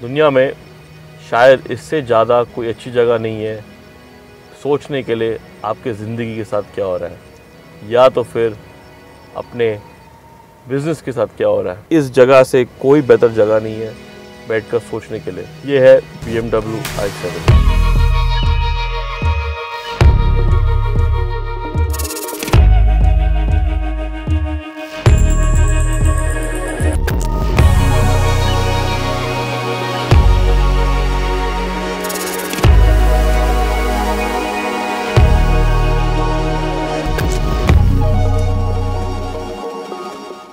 दुनिया में शायद इससे ज़्यादा कोई अच्छी जगह नहीं है। सोचने के लिए आपके ज़िंदगी के साथ क्या हो रहा है? या तो फिर अपने बिज़नेस के साथ क्या हो रहा है? इस जगह से कोई बेहतर जगह नहीं है बैठकर सोचने के लिए। ये है B M W I seven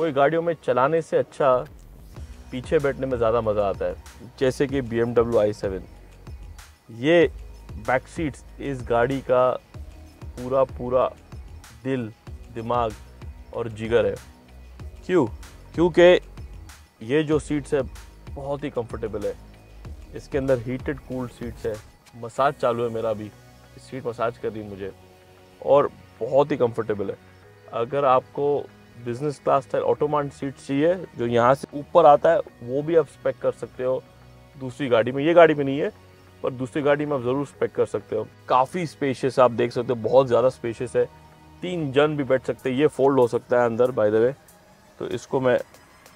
कोई गाड़ियों में चलाने से अच्छा पीछे बैठने में ज़्यादा मज़ा आता है, जैसे कि B M W I seven. ये बैक सीट्स इस गाड़ी का पूरा पूरा दिल, दिमाग और जिगर है। क्यों? क्योंकि ये जो सीट्स है, बहुत ही कंफर्टेबल है। इसके अंदर हीटेड कूल्ड सीट्स है। मसाज चालू है मेरा भी। सीट मसाज कर रही मुझे। और बहुत ही कंफर्टेबल है। अगर आपको business class style ottoman seat चाहिए, जो यहाँ से ऊपर आता है, वो भी आप स्पेक कर सकते हो। दूसरी गाड़ी में, ये गाड़ी में नहीं है, पर दूसरी गाड़ी में आप ज़रूर स्पेक कर सकते हो। काफ़ी स्पेशियस आप देख सकते हो, बहुत ज़्यादा स्पेशियस है। तीन जन भी बैठ सकते हैं, ये फोल्ड हो सकता है अंदर बाय द वे तो इसको मैं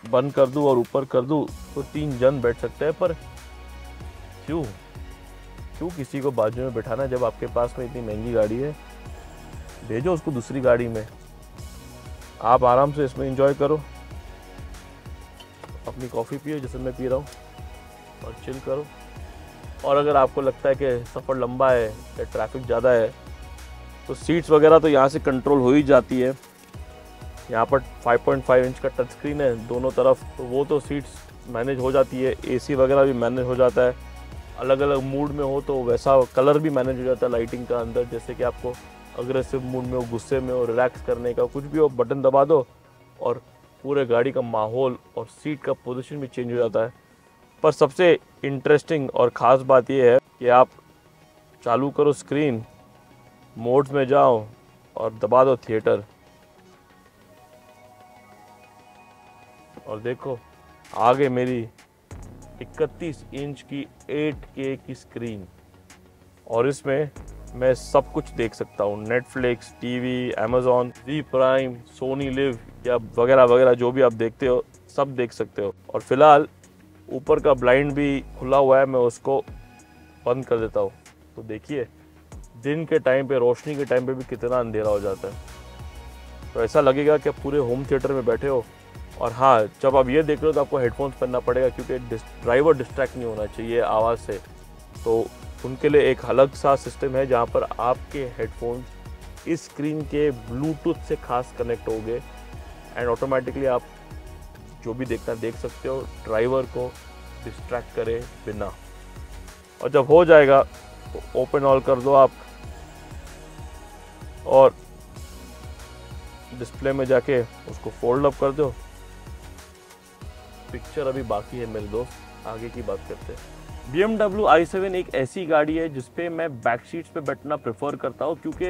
बंद कर दूँ और ऊपर कर दूँ तो तीन जन बैठ सकते हैं, पर क्यों? क्यों किसी को बाजू में बैठाना जब आपके पास में इतनी महँगी गाड़ी है? भेजो उसको दूसरी गाड़ी में। आप आराम से इसमें इंजॉय करो। अपनी कॉफ़ी पियो, जैसे मैं पी रहा हूँ, और चिल करो। और अगर आपको लगता है कि सफ़र लंबा है, या ट्रैफ़िक ज़्यादा है तो सीट्स वगैरह तो यहाँ से कंट्रोल हो ही जाती है। यहाँ पर 5.5 इंच का टच स्क्रीन है, दोनों तरफ़ तो वो तो सीट्स मैनेज हो जाती है। एसी वगैरह भी मैनेज हो जाता है। अलग अलग मूड में हो तो वैसा कलर भी मैनेज हो जाता है लाइटिंग का अंदर, जैसे कि आपको अग्रेसिव मूड में हो, गुस्से में हो रिलैक्स करने का कुछ भी हो बटन दबा दो और पूरे गाड़ी का माहौल और सीट का पोजीशन भी चेंज हो जाता है। पर सबसे इंटरेस्टिंग और ख़ास बात यह है कि आप चालू करो स्क्रीन मोड्स में जाओ और दबा दो थिएटर और देखो, आगे मेरी 31 इंच की 8K की स्क्रीन और इसमें मैं सब कुछ देख सकता हूँ। नेटफ्लिक्स टीवी अमेजोन वी प्राइम सोनी लिव या वगैरह वगैरह जो भी आप देखते हो, सब देख सकते हो। और फ़िलहाल ऊपर का ब्लाइंड भी खुला हुआ है, मैं उसको बंद कर देता हूँ। तो देखिए, दिन के टाइम पे, रोशनी के टाइम पे भी कितना अंधेरा हो जाता है। तो ऐसा लगेगा कि आप पूरे होम थिएटर में बैठे हो। और हाँ जब आप ये देख रहे हो तो आपको हेडफोन्स पहनना पड़ेगा, क्योंकि ड्राइवर डिस्ट्रैक्ट नहीं होना चाहिए आवाज़ से। तो उनके लिए एक अलग सा सिस्टम है जहाँ पर आपके हेडफोन इस स्क्रीन के ब्लूटूथ से खास कनेक्ट हो गए एंड ऑटोमेटिकली आप जो भी देखना देख सकते हो ड्राइवर को डिस्ट्रैक्ट करे बिना। और जब हो जाएगा तो ओपन ऑल कर दो आप। और डिस्प्ले में जाके उसको फोल्ड अप कर दो। पिक्चर अभी बाकी है मेरे दोस्त, आगे की बात करते हैं। B M W I seven एक ऐसी गाड़ी है जिसपे मैं बैक सीट्स पे बैठना प्रेफर करता हूँ, क्योंकि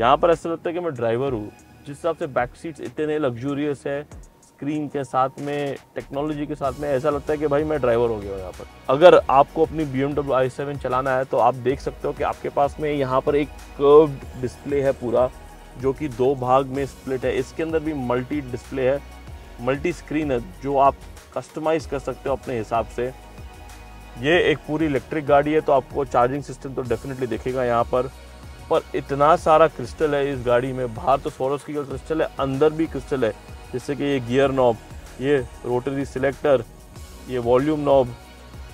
यहाँ पर ऐसा लगता है कि मैं ड्राइवर हूँ। जिस हिसाब से बैक सीट्स इतने लग्जूरियस है स्क्रीन के साथ में टेक्नोलॉजी के साथ में, ऐसा लगता है कि भाई मैं ड्राइवर हो गया हूँ यहाँ पर। अगर आपको अपनी B M W I seven चलाना है तो आप देख सकते हो कि आपके पास में यहाँ पर एक कर्व्ड डिस्प्ले है पूरा, जो कि दो भाग में स्प्लिट है। इसके अंदर भी मल्टी डिस्प्ले है मल्टी स्क्रीन है, जो आप कस्टमाइज कर सकते हो अपने हिसाब से। ये एक पूरी इलेक्ट्रिक गाड़ी है तो आपको चार्जिंग सिस्टम तो डेफिनेटली देखेगा यहाँ पर। पर इतना सारा क्रिस्टल है इस गाड़ी में, बाहर तो सोरस की क्रिस्टल है, अंदर भी क्रिस्टल है। जैसे कि ये गियर नॉब ये रोटरी सिलेक्टर ये वॉल्यूम नॉब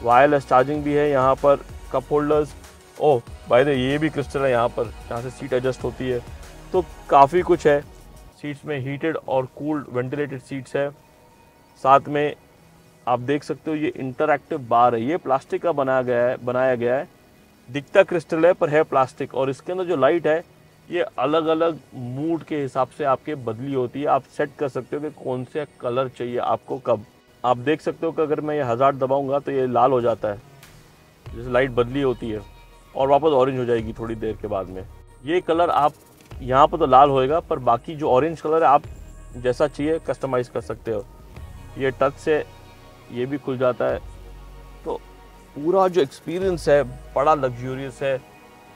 वायरलेस चार्जिंग भी है यहाँ पर कप होल्डर्स ओह भाई ये भी क्रिस्टल है यहाँ पर, जहाँ से सीट एडजस्ट होती है। तो काफ़ी कुछ है। सीट्स में हीटेड और कूल्ड वेंटिलेटेड सीट्स है। साथ में आप देख सकते हो, ये इंटरक्टिव बार है। ये प्लास्टिक का बनाया गया है, बनाया गया है। दिखता क्रिस्टल है, पर है प्लास्टिक और इसके अंदर जो लाइट है, ये अलग अलग मूड के हिसाब से आपके बदली होती है। आप सेट कर सकते हो कि कौन से कलर चाहिए आपको, कब। आप देख सकते हो कि अगर मैं ये हज़ार दबाऊँगा तो ये लाल हो जाता है। जैसे लाइट बदली होती है। और वापस ऑरेंज हो जाएगी थोड़ी देर के बाद में। ये कलर आप यहाँ पर तो लाल होएगा, पर बाकी जो ऑरेंज कलर है, आप जैसा चाहिए कस्टमाइज़ कर सकते हो। ये टच से ये भी खुल जाता है। तो पूरा जो एक्सपीरियंस है, बड़ा लग्जूरियस है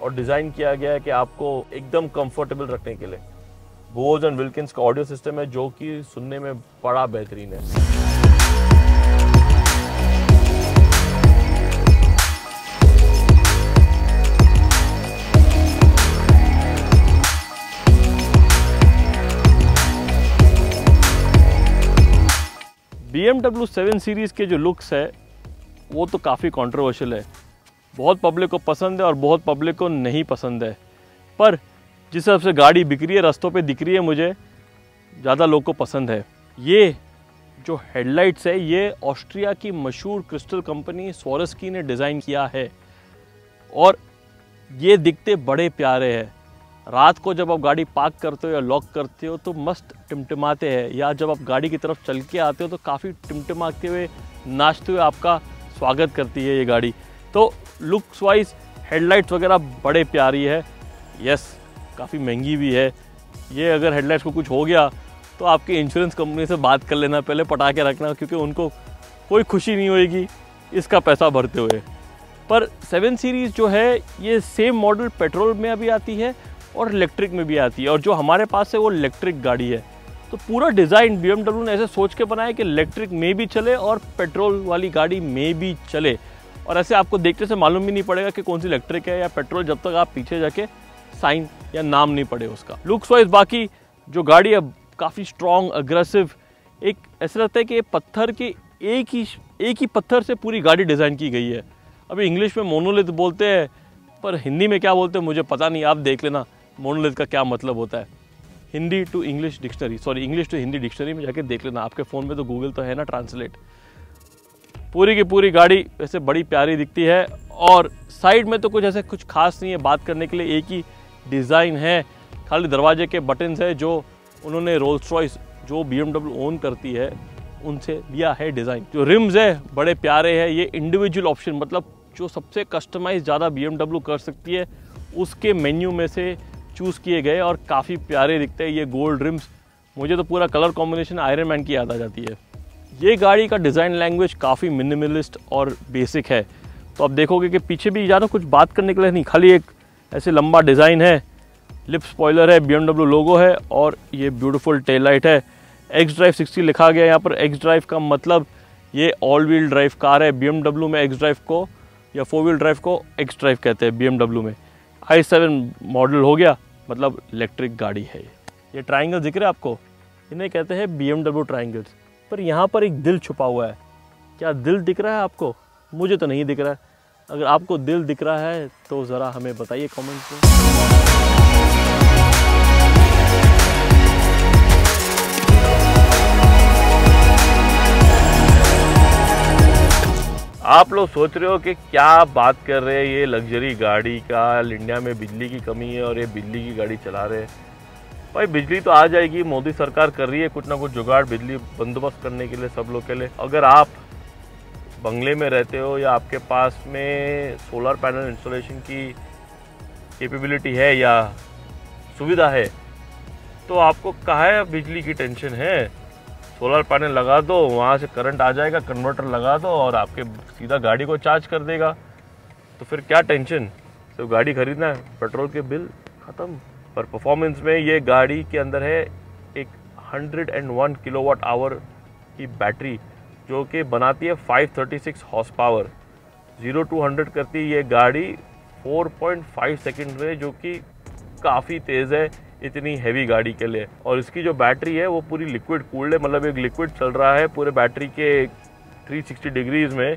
और डिज़ाइन किया गया है कि आपको एकदम कंफर्टेबल रखने के लिए। बोज एंड विल्किंस का ऑडियो सिस्टम है जो कि सुनने में बड़ा बेहतरीन है। B M W seven series के जो लुक्स है, वो तो काफ़ी कंट्रोवर्शियल है। बहुत पब्लिक को पसंद है और बहुत पब्लिक को नहीं पसंद है। पर जिस हिसाब से गाड़ी बिक रही है, रास्तों पे दिख रही है मुझे, ज़्यादा लोग को पसंद है। ये जो हेडलाइट्स है, ये ऑस्ट्रिया की मशहूर क्रिस्टल कंपनी सोरस्की ने डिज़ाइन किया है। और ये दिखते बड़े प्यारे हैं। रात को जब आप गाड़ी पार्क करते हो या लॉक करते हो तो मस्त टिमटिमाते हैं, या जब आप गाड़ी की तरफ़ चल के आते हो तो काफ़ी टिमटिमाते हुए, नाचते हुए आपका स्वागत करती है ये गाड़ी। तो लुक्स वाइज हेडलाइट्स वगैरह बड़े प्यारी है। यस काफ़ी महँगी भी है। ये अगर हेडलाइट्स को कुछ हो गया तो आपकी इंश्योरेंस कंपनी से बात कर लेना, पहले पटा के रखना, क्योंकि उनको कोई खुशी नहीं होएगी इसका पैसा भरते हुए। पर सेवन सीरीज़ जो है, ये सेम मॉडल पेट्रोल में अभी आती है। और इलेक्ट्रिक में भी आती है। और जो हमारे पास है, वो इलेक्ट्रिक गाड़ी है। तो पूरा डिज़ाइन बी ने ऐसे सोच के बनाया कि इलेक्ट्रिक में भी चले और पेट्रोल वाली गाड़ी में भी चले। और ऐसे आपको देखने से मालूम भी नहीं पड़ेगा कि कौन सी इलेक्ट्रिक है या पेट्रोल जब तक आप पीछे जाके साइन या नाम नहीं पड़े उसका। लुक्स वाइज बाकी जो गाड़ी है, काफ़ी स्ट्रॉन्ग अग्रेसिव एक ऐसा लगता है कि पत्थर के एक ही एक ही पत्थर से पूरी गाड़ी डिज़ाइन की गई है। अभी इंग्लिश में मोनोलिथ बोलते हैं, पर हिंदी में क्या बोलते हैं, मुझे पता नहीं, आप देख लेना। मोनोलिथ का क्या मतलब होता है? Hindi to English dictionary, sorry, English to Hindi dictionary में जाके देख लेना। आपके फ़ोन में तो गूगल तो है ना, ट्रांसलेट। पूरी की पूरी गाड़ी वैसे बड़ी प्यारी दिखती है और साइड में तो कुछ ऐसे कुछ खास नहीं है बात करने के लिए, एक ही डिज़ाइन है। खाली दरवाजे के बटन्स है जो उन्होंने रोल्स रॉयस जो बी ओन करती है, उनसे लिया है डिज़ाइन। जो रिम्स है, बड़े प्यारे हैं, ये इंडिविजुअल ऑप्शन मतलब जो सबसे कस्टमाइज ज़्यादा बीएमडब्ल्यू कर सकती है, उसके मेन्यू में से चूज़ किए गए और काफ़ी प्यारे दिखते हैं ये गोल्ड रिम्स मुझे तो पूरा कलर कॉम्बिनेशन आयरन मैन की याद आ जाती है। ये गाड़ी का डिज़ाइन लैंग्वेज काफ़ी मिनिमलिस्ट और बेसिक है। तो आप देखोगे कि पीछे भी ज़्यादा कुछ बात करने के लिए नहीं, खाली एक ऐसे लंबा डिज़ाइन है। लिप स्पॉयलर है BMW लोगो है और ये ब्यूटीफुल टेल लाइट है। एक्स ड्राइव सिक्सटी लिखा गया यहाँ पर। एक्स ड्राइव का मतलब ये ऑल व्हील ड्राइव कार है BMW में एक्स ड्राइव को या फोर व्हील ड्राइव को एक्स ड्राइव कहते हैं BMW में। आई सेवन मॉडल हो गया। मतलब इलेक्ट्रिक गाड़ी है ये। ट्राइंगल दिख रहा है आपको? इन्हें कहते हैं बी एम ट्राइंगल्स पर यहाँ पर एक दिल छुपा हुआ है। क्या दिल दिख रहा है आपको? मुझे तो नहीं दिख रहा। है अगर आपको दिल दिख रहा है तो ज़रा हमें बताइए कमेंट्स में। आप लोग सोच रहे हो कि क्या बात कर रहे हैं? ये लग्जरी गाड़ी का इंडिया में बिजली की कमी है और ये बिजली की गाड़ी चला रहे हैं। भाई, बिजली तो आ जाएगी, मोदी सरकार कर रही है कुछ ना कुछ जुगाड़ बिजली बंदोबस्त करने के लिए सब लोग के लिए। अगर आप बंगले में रहते हो या आपके पास में सोलर पैनल इंस्टॉलेशन की कैपेबिलिटी है या सुविधा है तो आपको कहा है बिजली की टेंशन है? सोलर पैनल लगा दो, वहाँ से करंट आ जाएगा, कन्वर्टर लगा दो और आपके सीधा गाड़ी को चार्ज कर देगा। तो फिर क्या टेंशन? सिर्फ़ गाड़ी खरीदना है, पेट्रोल के बिल ख़त्म। पर परफॉर्मेंस में ये गाड़ी के अंदर है एक 101 किलोवाट आवर की बैटरी जो कि बनाती है 536 horse power zero to hundred करती है ये गाड़ी 4.5 सेकंड में, जो कि काफ़ी तेज़ है। इतनी हैवी गाड़ी के लिए। और इसकी जो बैटरी है, वो पूरी लिक्विड कूल्ड है। मतलब एक लिक्विड चल रहा है पूरे बैटरी के 360 डिग्रीज में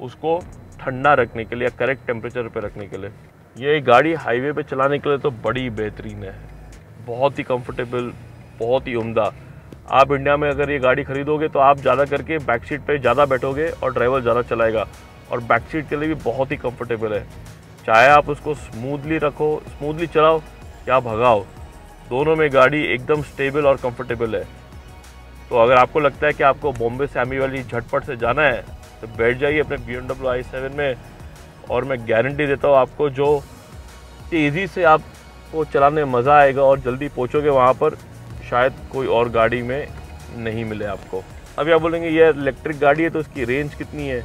उसको ठंडा रखने के लिए करेक्ट टेम्परेचर पे रखने के लिए। ये गाड़ी हाईवे पे चलाने के लिए तो बड़ी बेहतरीन है। बहुत ही कंफर्टेबल बहुत ही उम्दा। आप इंडिया में अगर ये गाड़ी खरीदोगे तो आप ज़्यादा करके बैक सीट पर ज़्यादा बैठोगे और ड्राइवर ज़्यादा चलाएगा। और बैक सीट के लिए भी बहुत ही कंफर्टेबल है। चाहे आप उसको स्मूथली रखो स्मूथली चलाओ या भगाओ दोनों में गाड़ी एकदम स्टेबल और कंफर्टेबल है। तो अगर आपको लगता है कि आपको बॉम्बे से आमी वाली झटपट से जाना है तो बैठ जाइए अपने B M W I seven में और मैं गारंटी देता हूँ आपको जो तेज़ी से आपको चलाने में मज़ा आएगा और जल्दी पहुँचोगे वहाँ पर, शायद कोई और गाड़ी में नहीं मिले आपको। अभी आप बोलेंगे, ये इलेक्ट्रिक गाड़ी है तो इसकी रेंज कितनी है?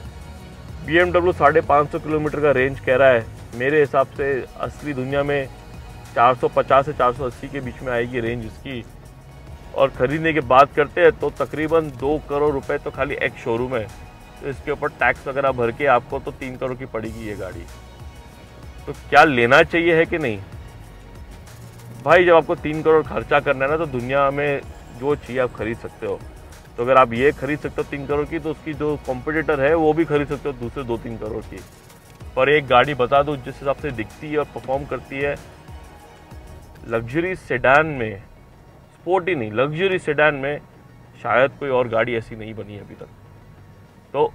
बी एम डब्ल्यू साढ़े पाँच सौ किलोमीटर का रेंज कह रहा है। मेरे हिसाब से असली दुनिया में 450 से 480 के बीच में आएगी रेंज इसकी। और ख़रीदने की बात करते हैं तो तकरीबन दो करोड़ रुपए तो खाली एक शोरूम है। तो इसके ऊपर टैक्स वगैरह भर के आपको तो तीन करोड़ की पड़ेगी ये गाड़ी। तो क्या लेना चाहिए है कि नहीं? भाई, जब आपको तीन करोड़ खर्चा करना है ना तो दुनिया में जो चाहिए आप खरीद सकते हो। तो अगर आप ये खरीद सकते हो तीन करोड़ की तो उसकी जो कॉम्पिटिटर है, वो भी खरीद सकते हो दूसरे दो तीन करोड़ की। पर एक गाड़ी बता दो, जिस हिसाब से दिखती है और परफॉर्म करती है लग्जरी सेडान में, स्पोर्ट ही नहीं, लग्जरी सेडान में शायद कोई और गाड़ी ऐसी नहीं बनी अभी तक। तो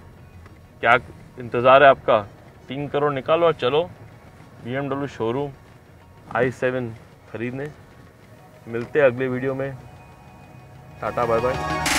क्या इंतज़ार है आपका? तीन करोड़ निकालो और चलो। B M showroom I seven खरीदने। मिलते हैं अगले वीडियो में। Tata bye bye